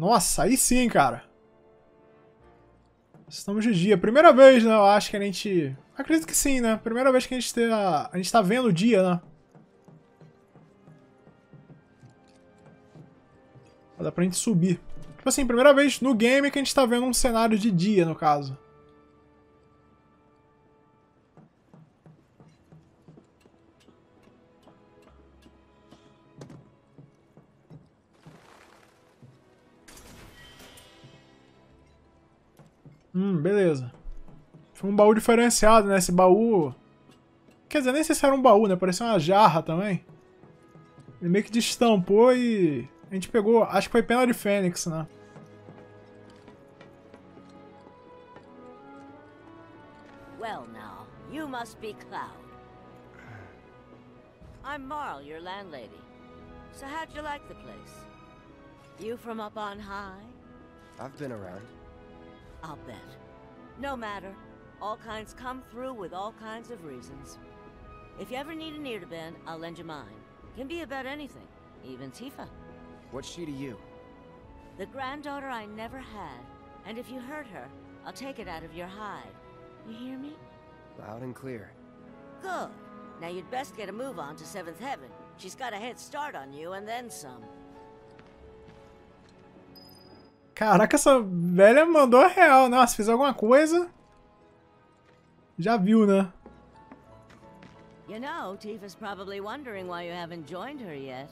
Nossa, aí sim, cara. Estamos de dia. Primeira vez, né? Eu acho que a gente... Acredito que sim, né? Primeira vez que a gente, tá... a gente tá vendo o dia, né? Dá pra gente subir. Tipo assim, primeira vez no game que a gente tá vendo um cenário de dia, no caso. Beleza. Foi um baú diferenciado, né? Esse baú... Quer dizer, nem sei se era um baú, né? Parecia uma jarra também. Ele meio que destampou e... A gente pegou... Acho que foi pena de fênix, né? Well now, you must be Cloud. I'm Marl, your landlady. So how'd you like the place? You from up on high? I've been around. I'll bet. No matter. All kinds come through with all kinds of reasons. If you ever need an ear to bend, I'll lend you mine. Can be about anything, even Tifa. What's she to you? The granddaughter I never had. And if you hurt her, I'll take it out of your hide. You hear me? Loud and clear. Good. Now you'd best get a move on to Seventh Heaven. She's got a head start on you and then some. Caraca, essa velha mandou a real? Se fizer alguma coisa... Já viu, né? You know, Tifa's probably wondering why you haven't joined her yet.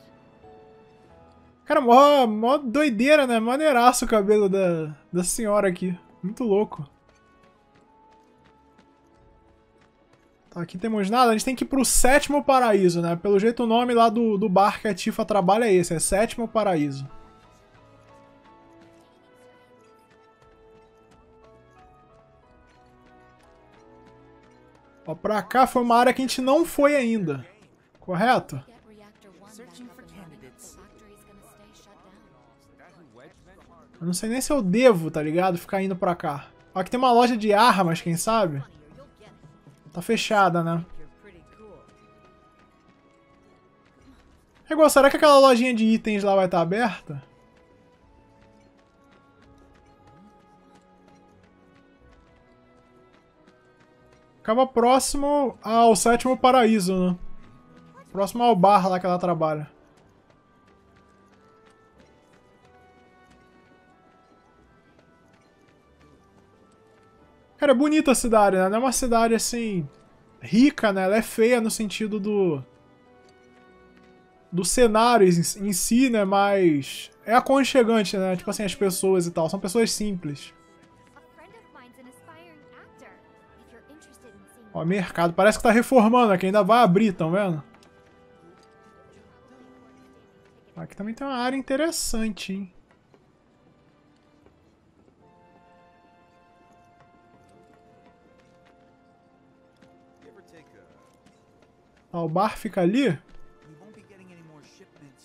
Cara, mó, mó doideira, né? Maneiraço o cabelo da, da senhora aqui. Muito louco. Tá, aqui temos nada. A gente tem que ir pro sétimo paraíso, né? Pelo jeito o nome lá do, do bar que a Tifa trabalha é esse. É sétimo paraíso. Ó, pra cá foi uma área que a gente não foi ainda. Correto? Eu não sei nem se eu devo, tá ligado? Ficar indo pra cá. Aqui tem uma loja de armas, quem sabe? Tá fechada, né? É igual, será que aquela lojinha de itens lá vai estar tá aberta? Ficava próximo ao sétimo paraíso, né? Próximo ao bar lá que ela trabalha. Cara, é bonita a cidade, né? Não é uma cidade, assim, rica, né? Ela é feia no sentido do... Do cenário em si, né? Mas é aconchegante, né? Tipo assim, as pessoas e tal. São pessoas simples. Ó, mercado. Parece que tá reformando aqui. Ainda vai abrir, tão vendo? Aqui também tem uma área interessante, hein? O bar fica ali.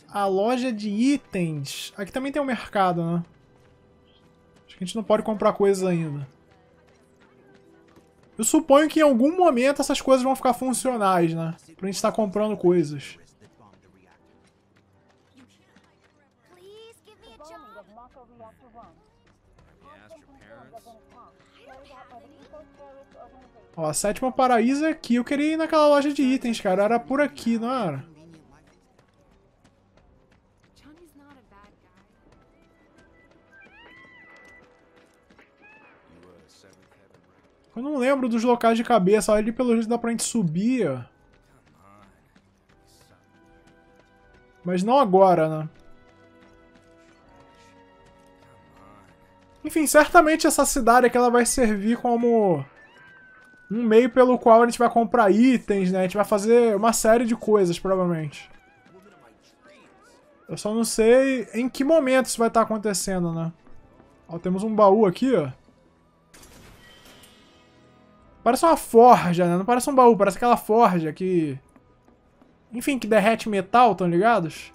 A loja de itens. Aqui também tem um mercado, né? Acho que a gente não pode comprar coisas ainda. Eu suponho que em algum momento essas coisas vão ficar funcionais, né? Pra gente estar tá comprando coisas. Ó, a sétima paraíso é aqui. Eu queria ir naquela loja de itens, cara. Era por aqui, não era? Eu não lembro dos locais de cabeça. Ali pelo jeito dá pra gente subir, ó. Mas não agora, né? Enfim, certamente essa cidade aqui ela vai servir como um meio pelo qual a gente vai comprar itens, né? A gente vai fazer uma série de coisas, provavelmente. Eu só não sei em que momento isso vai estar acontecendo, né? Ó, temos um baú aqui, ó. Parece uma forja, né? Não parece um baú, parece aquela forja que... Enfim, que derrete metal, estão ligados?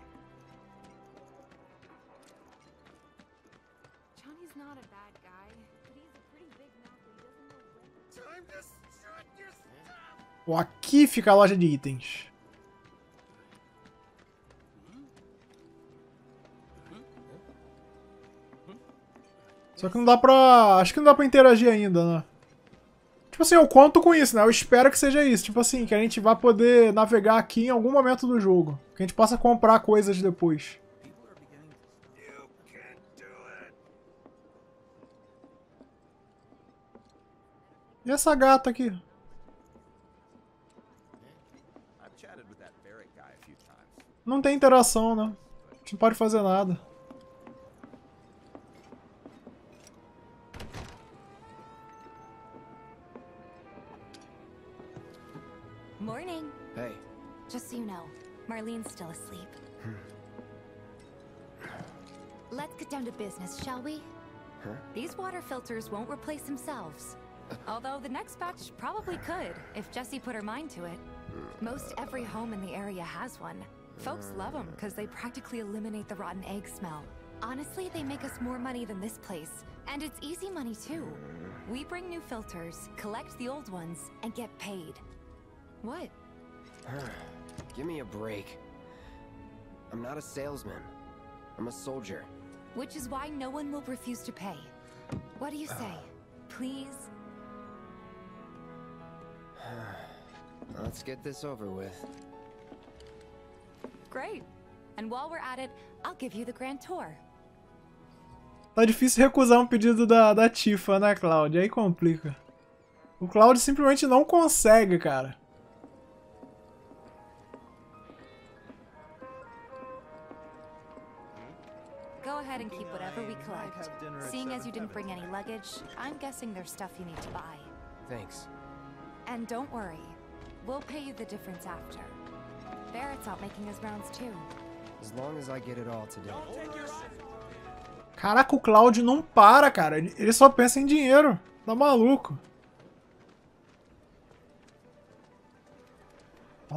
Ó, aqui fica a loja de itens. Só que não dá pra... Acho que não dá pra interagir ainda, né? Tipo assim, eu conto com isso, né? Eu espero que seja isso. Tipo assim, que a gente vá poder navegar aqui em algum momento do jogo. Que a gente possa comprar coisas depois. E essa gata aqui? Não tem interação, né? A gente não pode fazer nada. Business, shall we? Huh? These water filters won't replace themselves. Although the next batch probably could, if Jessie put her mind to it. Hmm. Most every home in the area has one. Folks love them because hmm. they practically eliminate the rotten egg smell. Honestly, they make us more money than this place. And it's easy money too. Hmm. We bring new filters, collect the old ones, and get paid. What? give me a break. I'm not a salesman. I'm a soldier. Which is why no one will refuse to pay. What do you say? Please? Let's get this over with. Great. And while we're at it, I'll give you the grand tour. Tá difícil recusar um pedido da, da Tifa, né, Cloud? Aí complica. O Cloud simplesmente não consegue, cara. Ahead and keep whatever we collect. Seeing as you didn't bring any luggage, I'm guessing there's stuff you need to buy. Thanks. And don't worry, we'll pay you the difference after. Barrett's out making his rounds too. As long as I get it all today. Caraca, o Cloud não para, cara. Ele só pensa em dinheiro. Tá maluco.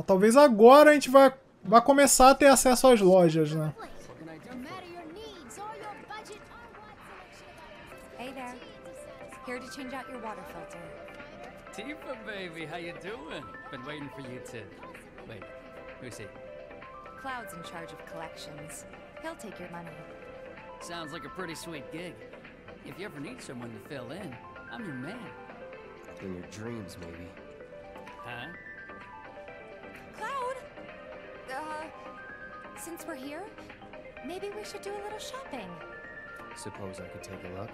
Talvez agora a gente vai, vai começar a ter acesso às lojas, né? Here to change out your water filter. Tifa, baby, how you doing? Been waiting for you to. Wait, who's he? Cloud's in charge of collections. He'll take your money. Sounds like a pretty sweet gig. If you ever need someone to fill in, I'm your man. In your dreams, maybe. Huh? Cloud! Uh, since we're here, maybe we should do a little shopping. Suppose I could take a look.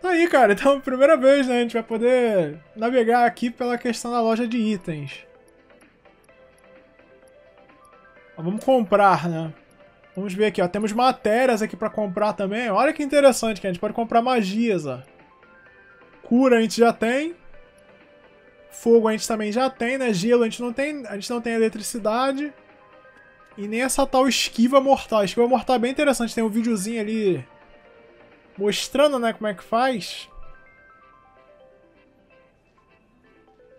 Tá Aí, cara, então, primeira vez, né? A gente vai poder navegar aqui pela questão da loja de itens. Vamos comprar, né? Vamos ver aqui, ó. Temos matérias aqui pra comprar também. Olha que interessante, que a gente pode comprar magias, ó. Cura a gente já tem. Fogo a gente também já tem, né? Gelo a gente não tem. A gente não tem eletricidade. E nem essa tal esquiva mortal. Esquiva mortal é bem interessante. Tem um videozinho ali mostrando, né, como é que faz.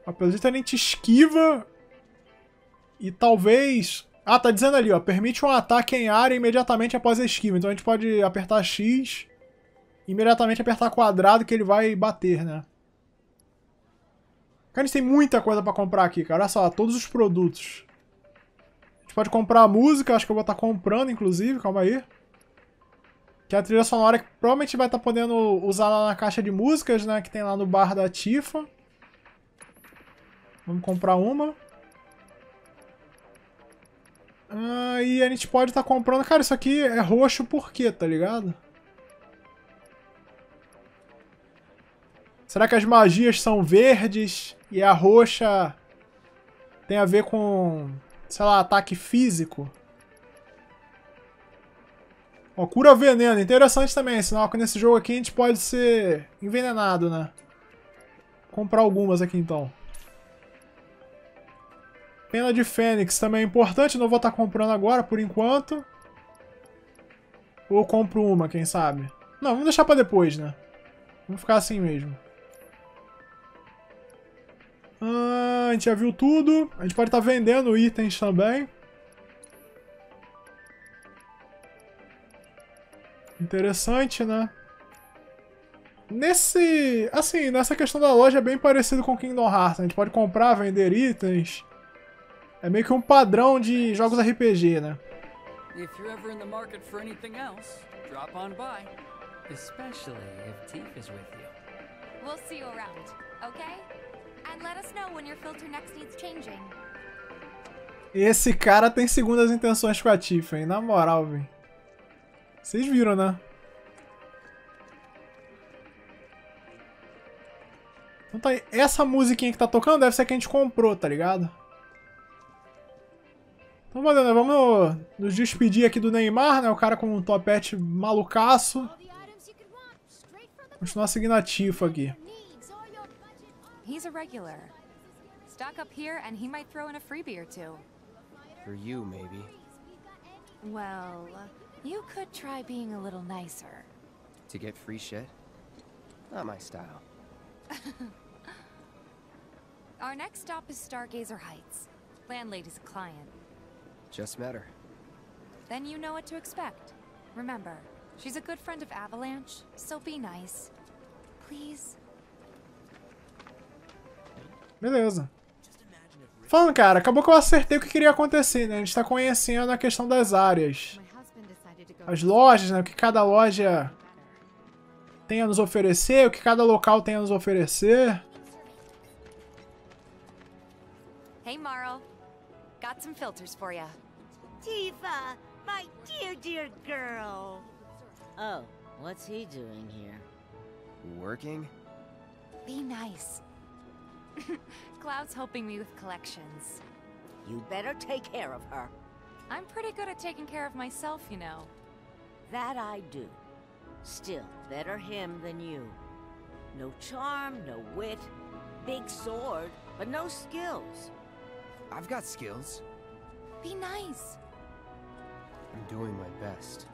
Ó, pelo jeito a gente esquiva e talvez... Ah, tá dizendo ali, ó, permite um ataque em área imediatamente após a esquiva. Então a gente pode apertar X e imediatamente apertar quadrado que ele vai bater, né? Cara, a gente tem muita coisa pra comprar aqui, cara. Olha só, todos os produtos. A gente pode comprar música, acho que eu vou estar comprando, inclusive, calma aí. Que é a trilha sonora que provavelmente vai estar podendo usar lá na caixa de músicas, né? Que tem lá no bar da Tifa. Vamos comprar uma. Ah, e a gente pode estar comprando... Cara, isso aqui é roxo por quê, tá ligado? Será que as magias são verdes e a roxa tem a ver com, sei lá, ataque físico? Ó, cura veneno. Interessante também, sinal que nesse jogo aqui a gente pode ser envenenado, né? Vou comprar algumas aqui então. Pena de Fênix também é importante, não vou estar comprando agora por enquanto. Ou compro uma, quem sabe. Não, vamos deixar pra depois, né? Vamos ficar assim mesmo. Ah, a gente já viu tudo. A gente pode estar vendendo itens também. Interessante, né? Nesse... Assim, nessa questão da loja é bem parecido com Kingdom Hearts. A gente pode comprar, vender itens. É meio que um padrão de jogos RPG, né? If you're ever in the market for anything else, drop on by. Especially if Teef is with you. We'll see you around, okay? And let us know when your filter next needs changing. Esse cara tem segundas intenções com a Tiffany, na moral, velho. Vocês viram, né? Então tá aí. Essa musiquinha que tá tocando deve ser a que a gente comprou, tá ligado? Então valeu, né? Vamos nos despedir aqui do Neymar, né? O cara com um topete malucaço. Continuar seguindo a Tifa aqui. He's a regular. Stock up here and he might throw in a freebie or two. For you, maybe. Well, you could try being a little nicer. To get free shit? Not my style. Our next stop is Stargazer Heights. Landlady's a client. Just met her. Then you know what to expect. Remember, she's a good friend of Avalanche, so be nice. Please. Beleza. Falando, cara, acabou que eu acertei o que queria acontecer, né? A gente tá conhecendo a questão das áreas. As lojas, né? O que cada loja tem a nos oferecer, o que cada local tem a nos oferecer. Hey, Marl. Got some filters for ya. Tifa, my dear, dear girl. Oh, what's he doing here? Working? Be nice. Cloud's helping me with collections. You better take care of her. I'm pretty good at taking care of myself, you know. That I do. Still, better him than you. No charm, no wit. Big sword, but no skills. I've got skills. Be nice. I'm doing my best.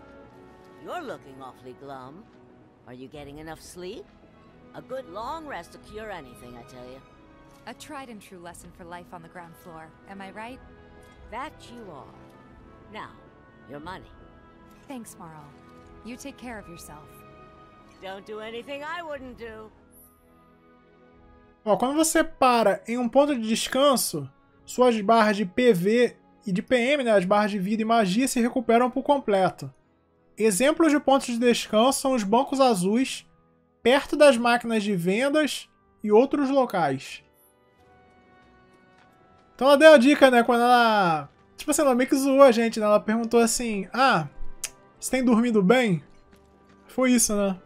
You're looking awfully glum. Are you getting enough sleep? A good long rest to cure anything, I tell you. A tried and true lesson for life on the ground floor. Am I right? That you are. Now, your money. Thanks, Marl. You take care of yourself. Don't do anything I wouldn't do. Ó, quando você para em um ponto de descanso, suas barras de PV e de PM, né, as barras de vida e magia, se recuperam por completo. Exemplos de pontos de descanso são os bancos azuis, perto das máquinas de vendas e outros locais. Então ela deu a dica, né, quando ela... Tipo assim, ela meio que zoou a gente, né? Ela perguntou assim, ah, você tem dormido bem? Foi isso, né?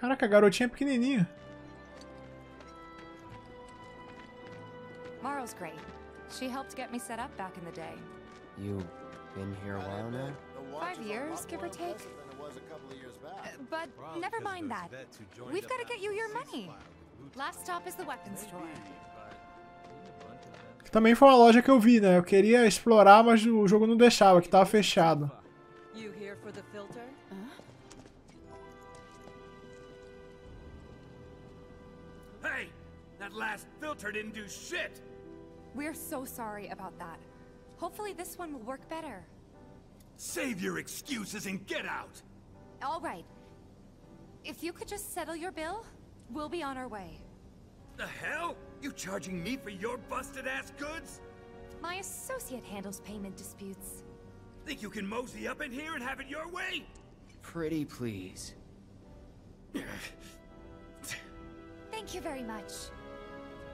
Caraca, a garotinha é pequenininha. Marl's great. She helped get me set up back in the day. You been here a while now? Five years, give or take. Uh, But never mind that. We've got to get you your money. Last stop is the weapons store. Também foi uma loja que eu vi, né? Eu queria explorar, mas o jogo não deixava, que tava fechado. You here for the filter? Hey! That last filter didn't do shit! We're so sorry about that. Hopefully this one will work better. Save your excuses and get out! All right. If you could just settle your bill, we'll be on our way. The hell? You charging me for your busted ass goods? My associate handles payment disputes. Think you can mosey up in here and have it your way? Pretty please. Thank you very much.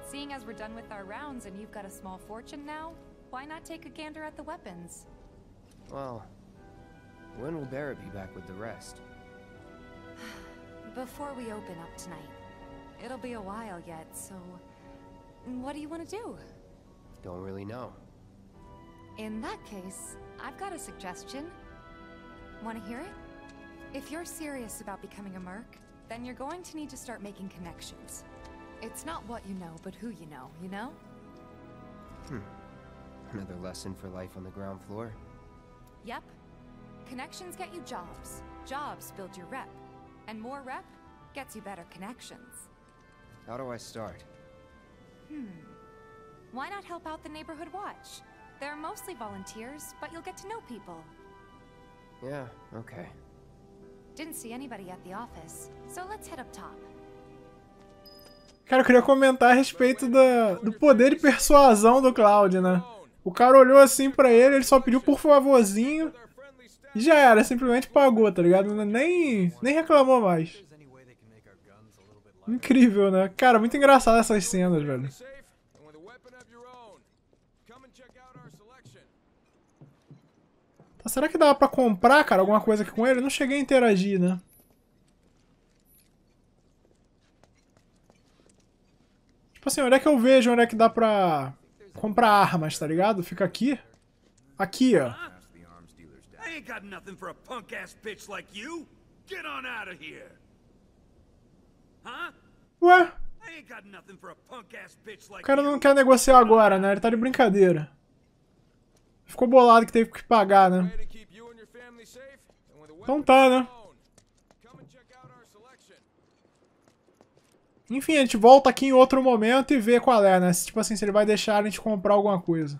Seeing as we're done with our rounds and you've got a small fortune now, why not take a gander at the weapons? Well, when will Barrett be back with the rest? Before we open up tonight. It'll be a while yet, so... What do you want to do? Don't really know. In that case, I've got a suggestion. Want to hear it? If you're serious about becoming a merc, then you're going to need to start making connections. It's not what you know, but who you know, you know? Hmm. Another lesson for life on the ground floor. Yep. Connections get you jobs. Jobs build your rep. And more rep gets you better connections. How do I start? Why not help out the neighborhood watch? They're mostly volunteers, but you'll get to know people. Yeah, okay. Didn't see anybody at the office, so let's head up top. Cara, eu queria comentar a respeito da, do poder de persuasão do Cloud, né? O cara olhou assim pra ele, ele só pediu por favorzinho. E já era, simplesmente pagou, tá ligado? Nem, nem reclamou mais. Incrível, né? Cara, muito engraçado essas cenas, velho. Tá, será que dá pra comprar, cara, alguma coisa aqui com ele? Eu não cheguei a interagir, né? Tipo assim, onde é que eu vejo onde é que dá pra comprar armas, tá ligado? Fica aqui. Aqui, ó. Huh? Ué, o cara não quer negociar agora, né? Ele tá de brincadeira. Ficou bolado que teve que pagar, né? Então tá, né? Enfim, a gente volta aqui em outro momento e vê qual é, né? Tipo assim, se ele vai deixar a gente comprar alguma coisa.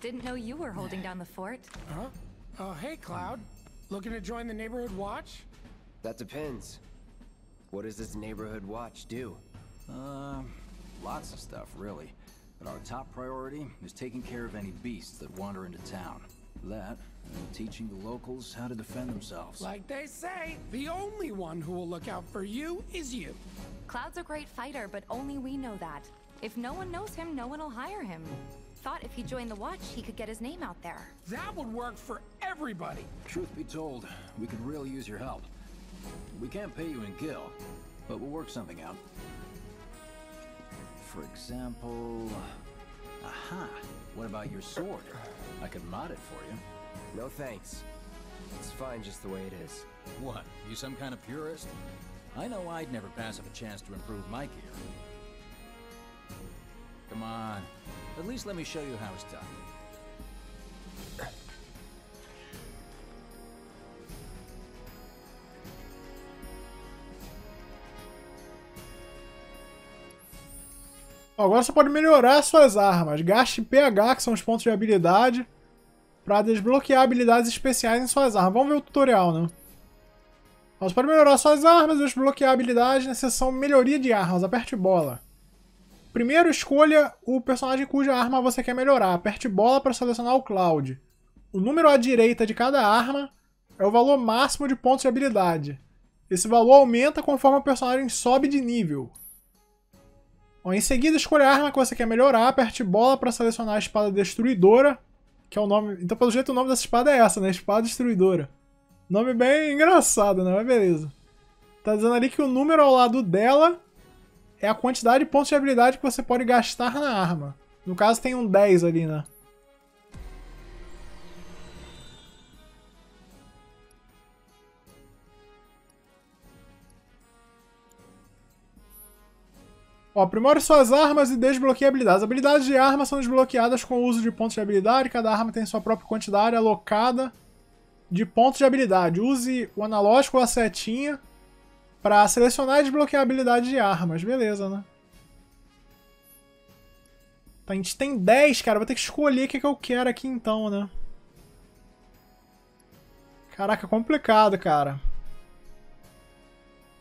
Didn't know you were holding down the fort. Huh? Oh, hey, Cloud. Looking to join the neighborhood watch? That depends. What does this neighborhood watch do? Uh, lots of stuff, really. But our top priority is taking care of any beasts that wander into town. That, and teaching the locals how to defend themselves. Like they say, the only one who will look out for you is you. Cloud's a great fighter, but only we know that. If no one knows him, no one will hire him. Thought if he joined the watch, he could get his name out there. That would work for everybody. Truth be told, we could really use your help. We can't pay you in gil, but we'll work something out. For example... Aha! What about your sword? I could mod it for you. No thanks. It's fine just the way it is. What, you some kind of purist? I know I'd never pass up a chance to improve my gear. Come on, at least let me show you how it's done. Agora você pode melhorar suas armas. Gaste PH, que são os pontos de habilidade, pra desbloquear habilidades especiais em suas armas. Vamos ver o tutorial, né? Você pode melhorar suas armas e desbloquear habilidades na seção Melhoria de Armas. Aperte bola. Primeiro, escolha o personagem cuja arma você quer melhorar. Aperte bola para selecionar o Cloud. O número à direita de cada arma é o valor máximo de pontos de habilidade. Esse valor aumenta conforme o personagem sobe de nível. Ó, em seguida, escolha a arma que você quer melhorar, aperte bola para selecionar a espada destruidora, que é o nome. Então, pelo jeito, o nome dessa espada é essa, né? Espada destruidora. Nome bem engraçado, né? Mas beleza. Tá dizendo ali que o número ao lado dela é a quantidade de pontos de habilidade que você pode gastar na arma. No caso, tem um 10 ali, né? Ó, aprimore suas armas e desbloqueie habilidades. Habilidades de arma são desbloqueadas com o uso de pontos de habilidade. Cada arma tem sua própria quantidade alocada de pontos de habilidade. Use o analógico ou a setinha para selecionar e desbloquear a habilidade de armas. Beleza, né? Tá, a gente tem 10, cara. Vou ter que escolher o que, que eu quero aqui então, né? Caraca, complicado, cara.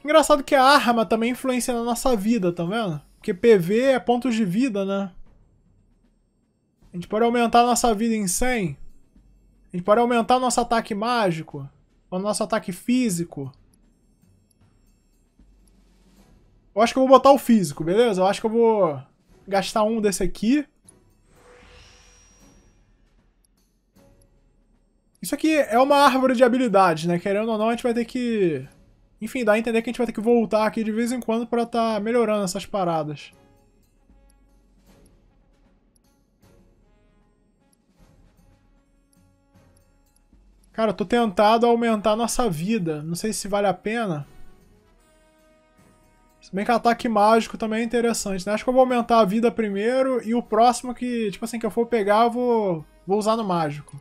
Engraçado que a arma também influencia na nossa vida, tá vendo? Porque PV é pontos de vida, né? A gente pode aumentar a nossa vida em 100. A gente pode aumentar nosso ataque mágico. Ou nosso ataque físico. Eu acho que eu vou botar o físico, beleza? Eu acho que eu vou gastar um desse aqui. Isso aqui é uma árvore de habilidades, né? Querendo ou não, a gente vai ter que... Enfim, dá a entender que a gente vai ter que voltar aqui de vez em quando pra tá melhorando essas paradas. Cara, eu tô tentado a aumentar nossa vida. Não sei se vale a pena. Se bem que ataque mágico também é interessante, né? Acho que eu vou aumentar a vida primeiro e o próximo que, tipo assim, que eu for pegar, eu vou, vou usar no mágico.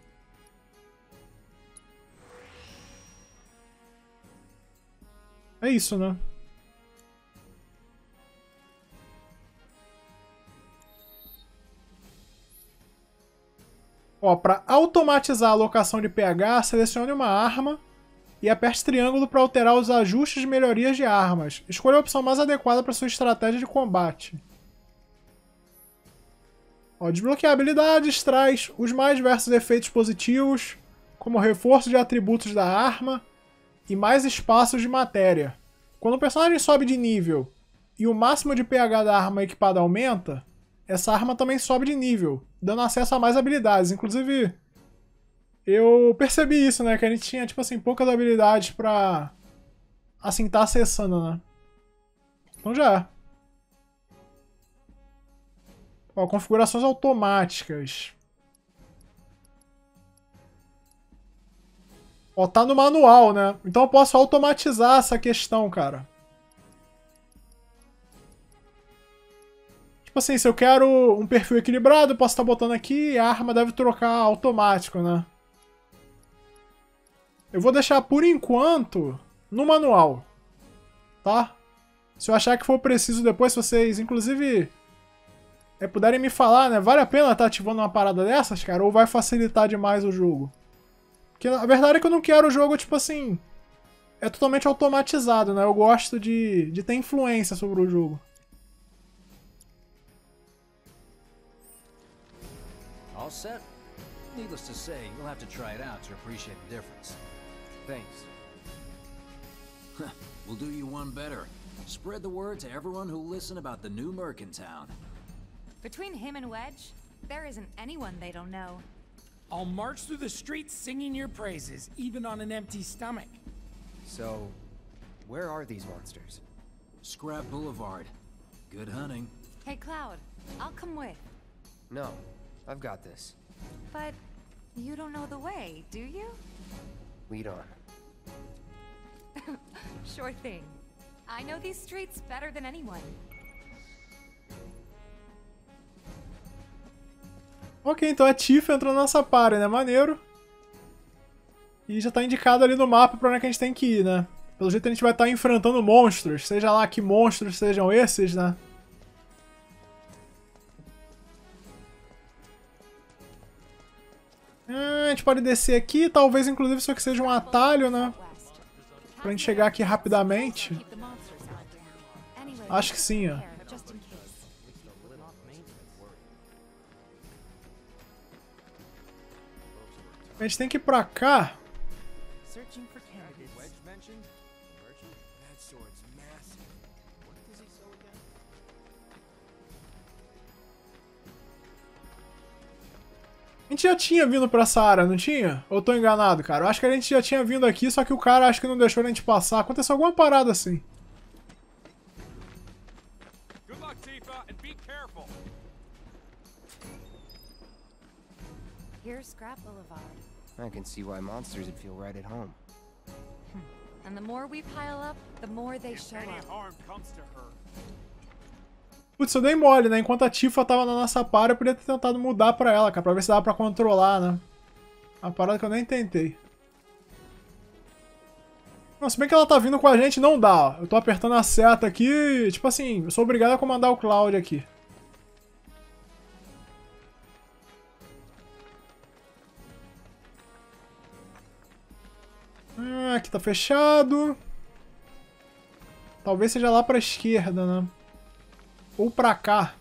É isso, né? Ó, para automatizar a alocação de pH, selecione uma arma e aperte triângulo para alterar os ajustes e melhorias de armas. Escolha a opção mais adequada para sua estratégia de combate. Ó, desbloquear habilidades traz os mais diversos efeitos positivos, como reforço de atributos da arma e mais espaços de matéria. Quando o personagem sobe de nível e o máximo de pH da arma equipada aumenta, essa arma também sobe de nível, dando acesso a mais habilidades. Inclusive, eu percebi isso, né? Que a gente tinha, tipo assim, poucas habilidades pra... Assim, tá acessando, né? Então já é. Ó, configurações automáticas. Ó, tá no manual, né? Então eu posso automatizar essa questão, cara. Tipo assim, se eu quero um perfil equilibrado, eu posso estar tá botando aqui a arma deve trocar automático, né? Eu vou deixar por enquanto no manual, tá? Se eu achar que for preciso depois, vocês, inclusive, é, puderem me falar, né? Vale a pena estar tá ativando uma parada dessas, cara? Ou vai facilitar demais o jogo? Porque a verdade é que eu não quero o jogo, tipo assim... É totalmente automatizado, né? Eu gosto de, de ter influência sobre o jogo. All set? Needless to say, you'll have to try it out to appreciate the difference. Thanks. we'll do you one better. Spread the word to everyone who listen about the new Mercantown. Between him and Wedge, there isn't anyone they don't know. I'll march through the streets singing your praises, even on an empty stomach. So, where are these monsters? Scrap Boulevard. Good hunting. Hey, Cloud, I'll come with. No, I've got this. But you don't know the way, do you? Lead on. sure thing. I know these streets better than anyone. Ok, então a Tifa entrou na nossa party, né? Maneiro. E já tá indicado ali no mapa pra onde é que a gente tem que ir, né? Pelo jeito a gente vai estar tá enfrentando monstros, seja lá que monstros sejam esses, né? Ah, a gente pode descer aqui, talvez inclusive isso aqui seja um atalho, né? Pra gente chegar aqui rapidamente. Acho que sim, ó. A gente tem que ir pra cá. A gente já tinha vindo pra essa área, não tinha? Ou eu tô enganado, cara? Eu acho que a gente já tinha vindo aqui, só que o cara acho que não deixou a gente passar. Aconteceu alguma parada assim. Here's Scrap Boulevard. I can see why monsters would feel right at home. and the more we pile up, the more they show up. Putz, eu dei mole, né? Enquanto a Tifa tava na nossa para, eu podia ter tentado mudar pra ela, cara, pra ver se dava pra controlar, né? Uma parada que eu nem tentei. Não, se bem que ela tá vindo com a gente, não dá, ó. Eu tô apertando a seta aqui, tipo assim, eu sou obrigado a comandar o Cloud aqui. Ah, aqui tá fechado. Talvez seja lá pra esquerda, né? Ou pra cá.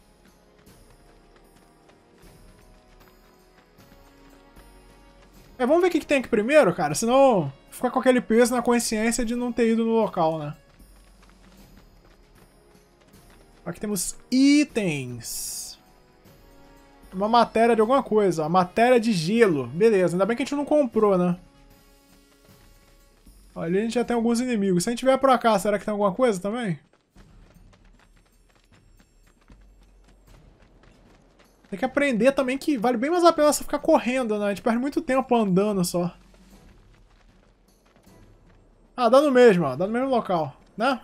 É, vamos ver o que, que tem aqui primeiro, cara. Senão fica com aquele peso na consciência de não ter ido no local, né? Aqui temos itens. Uma matéria de alguma coisa. A matéria de gelo. Beleza, ainda bem que a gente não comprou, né? Ali a gente já tem alguns inimigos. Se a gente vier por cá, será que tem alguma coisa também? Tem que aprender também que vale bem mais a pena você ficar correndo, né? A gente perde muito tempo andando só. Ah, dá no mesmo, ó. Dá no mesmo local, né?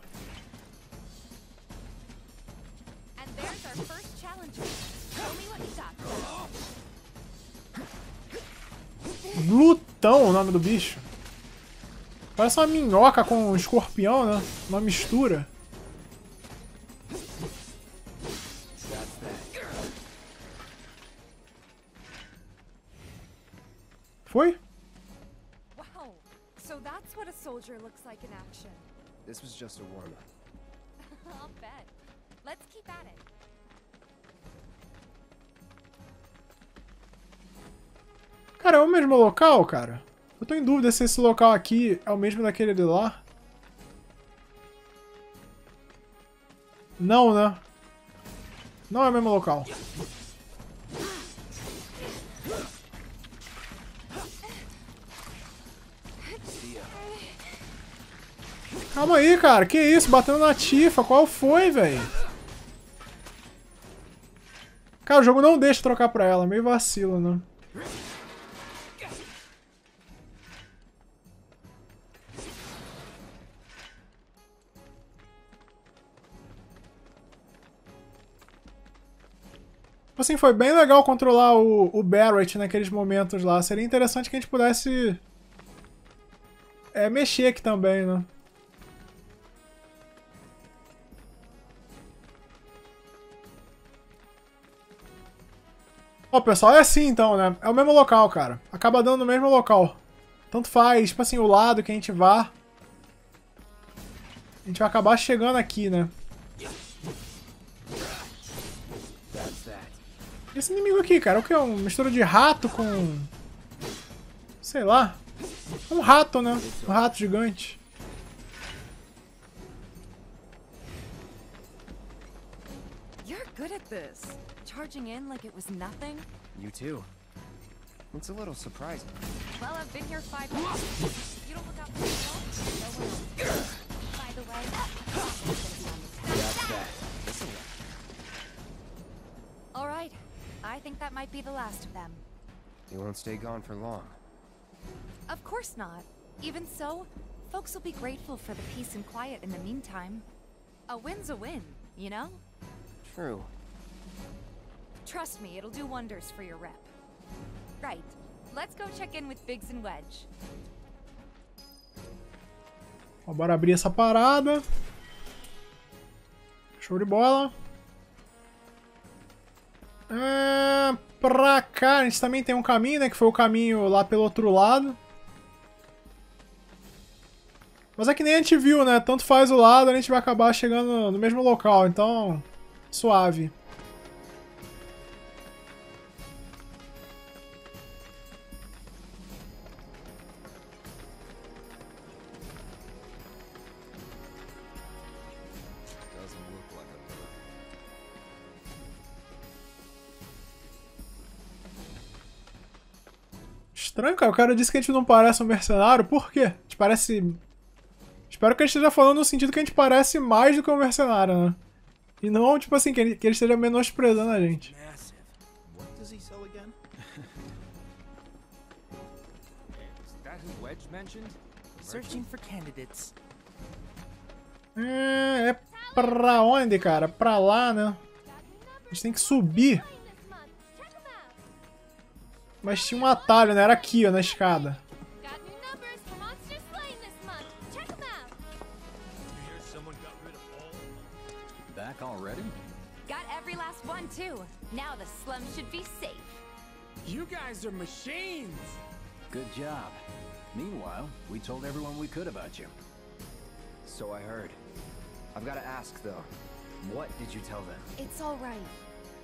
Glutão o nome do bicho. Parece uma minhoca com um escorpião, né? Uma mistura. Foi? So that's what a soldier looks like in action. This was just a warm-up. I'll bet. Let's keep at it. Cara, é o mesmo local, cara? Eu tô em dúvida se esse local aqui é o mesmo daquele de lá. Não, né? Não é o mesmo local. Calma aí, cara. Que isso? Batendo na Tifa. Qual foi, velho? Cara, o jogo não deixa trocar pra ela. Meio vacilo, né? Assim, foi bem legal controlar o, o Barrett naqueles momentos lá. Seria interessante que a gente pudesse é, mexer aqui também, né? Ó, pessoal, é assim então, né? É o mesmo local, cara. Acaba dando no mesmo local. Tanto faz, tipo assim, o lado que a gente vá. A gente vai acabar chegando aqui, né? Esse inimigo aqui, cara, o que é? Uma mistura de rato com... Sei lá. Um rato, né? Um rato gigante. You're good at this. Charging in like it was nothing. You too. It's a little surprising. Well, I've been here five minutes. You don't look out for yourself? No one else. By the way, That's that. Listen All right. I think that might be the last of them. You won't stay gone for long. Of course not. Even so, folks will be grateful for the peace and quiet in the meantime. A win's a win, you know? True. Trust me, it'll do wonders for your rep. Right. Let's go check in with Biggs and Wedge. Ó, bora abrir essa parada. Show de bola. É, pra cá, a gente também tem um caminho, né? Que foi o caminho lá pelo outro lado. Mas é que nem a gente viu, né? Tanto faz o lado, a gente vai acabar chegando no mesmo local. Então, suave. Estranho, cara. O cara disse que a gente não parece um mercenário. Por quê? A gente parece. Espero que ele esteja falando no sentido que a gente parece mais do que um mercenário, né? E não, tipo assim, que ele, que ele esteja menosprezando a gente. É, é pra onde, cara? Pra lá, né? A gente tem que subir. Mas tinha um atalho, né? Era aqui, ó, na escada. Got new numbers for monster slaying this month. Check 'em out. You hear someone got rid of all Back already? Got every last one, too. Now the slum should be safe. You guys are machines. Good job. Meanwhile, we told everyone we could about you. So I heard. I've got to ask though. What did you tell them? It's all right.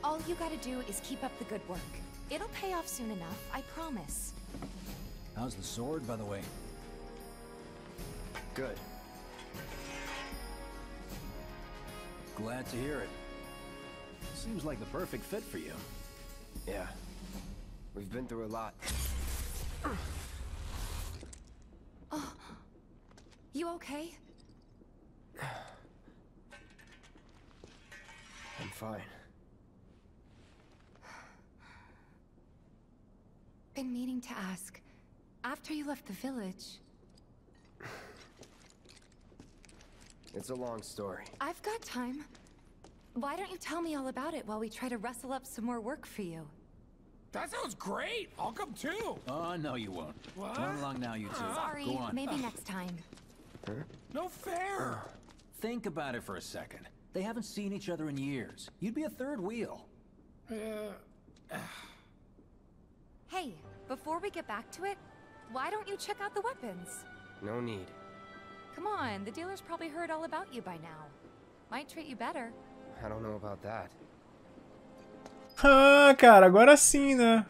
All you gotta do is keep up the good work. It'll pay off soon enough, I promise. How's the sword, by the way? Good. Glad to hear it. Seems like the perfect fit for you. Yeah. We've been through a lot. Oh. You okay? I'm fine. Been meaning to ask. After you left the village, It's a long story. I've got time. Why don't you tell me all about it while we try to rustle up some more work for you? That sounds great. I'll come too. Oh, no, you won't. What? Run along now, you two. Ah. Sorry, Go on. maybe next time. No fair. Think about it for a second. They haven't seen each other in years. You'd be a third wheel. Uh, Hey, before we get back to it, why don't you check out the weapons? No need. Come on, the dealer's probably heard all about you by now. Might treat you better. I don't know about that. Ah, cara, agora sim, né?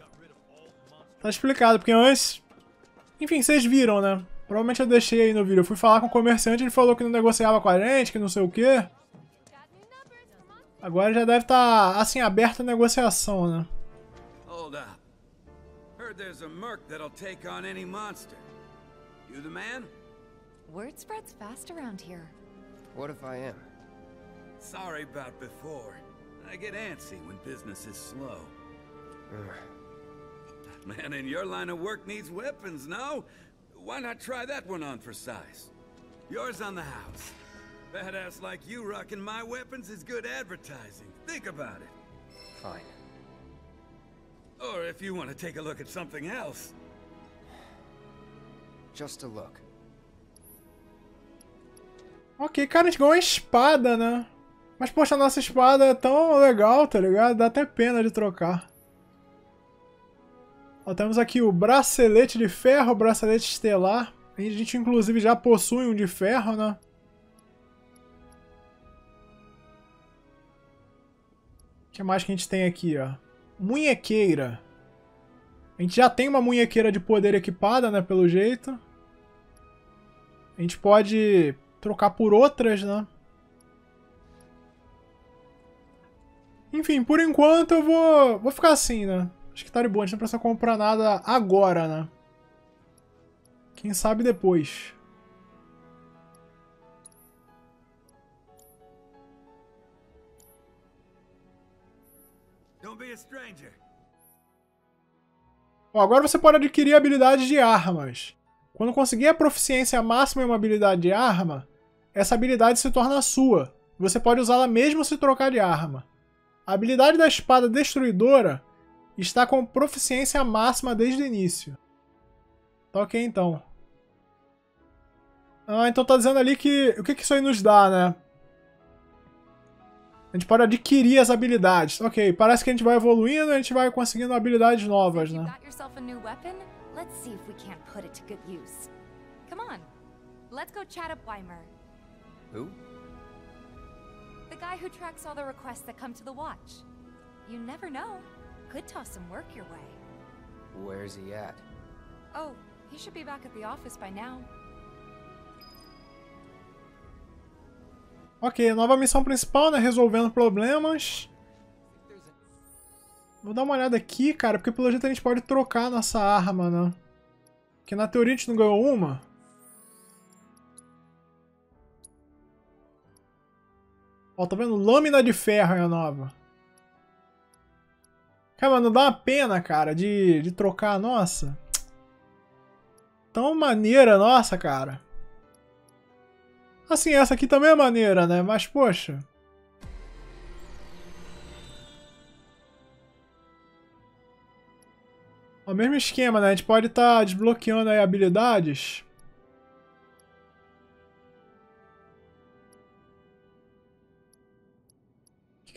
Tá explicado, porque antes... Enfim, vocês viram, né? Provavelmente eu deixei aí no vídeo. Eu fui falar com o comerciante, ele falou que não negociava com a gente, que não sei o quê. Agora já deve estar, tá, assim, aberta a negociação, né? Hold up. Heard there's a merc that'll take on any monster. You the man? Word spreads fast around here. What if I am? Sorry about before. I get antsy when business is slow. Man in your line of work needs weapons, no? Why not try that one on for size? Yours on the house. Badass like you rocking my weapons is good advertising. Think about it. Fine. Or if you want to take a look at something else. Just a look. Ok, cara, a gente ganhou uma espada, né? Mas, poxa, a nossa espada é tão legal, tá ligado? Dá até pena de trocar. Ó, temos aqui o bracelete de ferro, o bracelete estelar. A gente, inclusive, já possui um de ferro, né? O que mais que a gente tem aqui, ó? Munhequeira. A gente já tem uma munhequeira de poder equipada, né? Pelo jeito. A gente pode trocar por outras, né? Enfim, por enquanto eu vou, vou ficar assim, né? Acho que tá de boa, a gente não precisa comprar nada agora, né? Quem sabe depois. Bom, agora você pode adquirir habilidades de armas. Quando conseguir a proficiência máxima em uma habilidade de arma, essa habilidade se torna sua. Você pode usá-la mesmo se trocar de arma. A habilidade da espada destruidora está com proficiência máxima desde o início. Tá ok, então. Ah, então tá dizendo ali que... O que, que isso aí nos dá, né? A gente pode adquirir as habilidades. Ok, parece que a gente vai evoluindo e a gente vai conseguindo habilidades novas, né? Let's see if we can't put it to good use. Come on. Let's go chat up Weimer. Who? The guy who tracks all the requests that come to the watch. You never know. Could toss some work your way. Where's he at? Oh, he should be back at the office by now. Ok, nova missão principal, né? Resolvendo problemas. Vou dar uma olhada aqui, cara, porque pelo jeito a gente pode trocar nossa arma, né? Porque na teoria a gente não ganhou uma. Ó, tá vendo? Lâmina de ferro é a nova. Cara, mas não dá uma pena, cara, de, de trocar, nossa. Tão maneira, nossa, cara. Assim, essa aqui também é maneira, né? Mas, poxa... O mesmo esquema, né? A gente pode estar tá desbloqueando aí habilidades.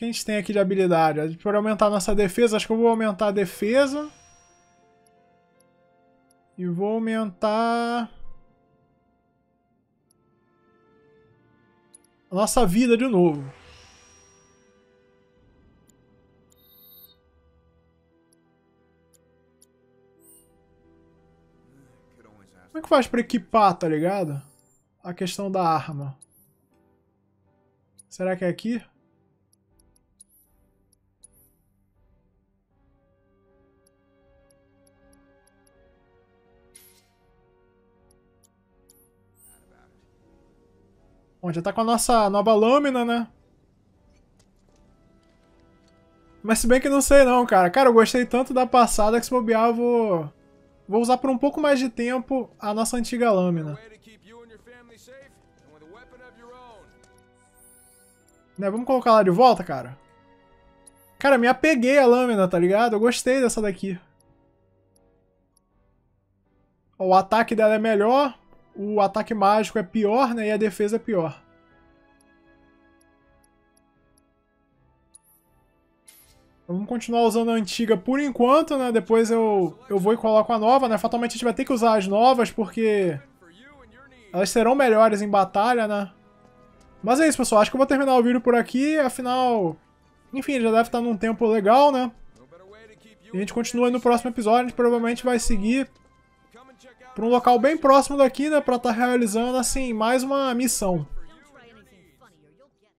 que a gente tem aqui de habilidade? A gente pode aumentar nossa defesa. Acho que eu vou aumentar a defesa. E vou aumentar... A nossa vida de novo. Como é que faz pra equipar, tá ligado? A questão da arma. Será que é aqui? Bom, já tá com a nossa nova lâmina, né? Mas se bem que não sei não, cara. Cara, eu gostei tanto da passada que se bobear eu vou... Vou usar por um pouco mais de tempo a nossa antiga lâmina. Né, vamos colocar lá de volta, cara? Cara, me apeguei à lâmina, tá ligado? Eu gostei dessa daqui. O ataque dela é melhor o ataque mágico é pior, né? E a defesa é pior. Vamos continuar usando a antiga por enquanto, né? Depois eu, eu vou e coloco a nova, né? Fatalmente a gente vai ter que usar as novas, porque elas serão melhores em batalha, né? Mas é isso, pessoal. Acho que eu vou terminar o vídeo por aqui. Afinal, enfim, já deve estar num tempo legal, né? E a gente continua no próximo episódio. A gente provavelmente vai seguir para um local bem próximo daqui, né, para estar tá realizando assim mais uma missão.